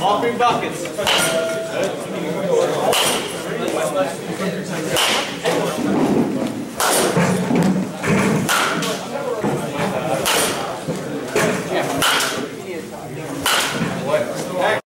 All three buckets.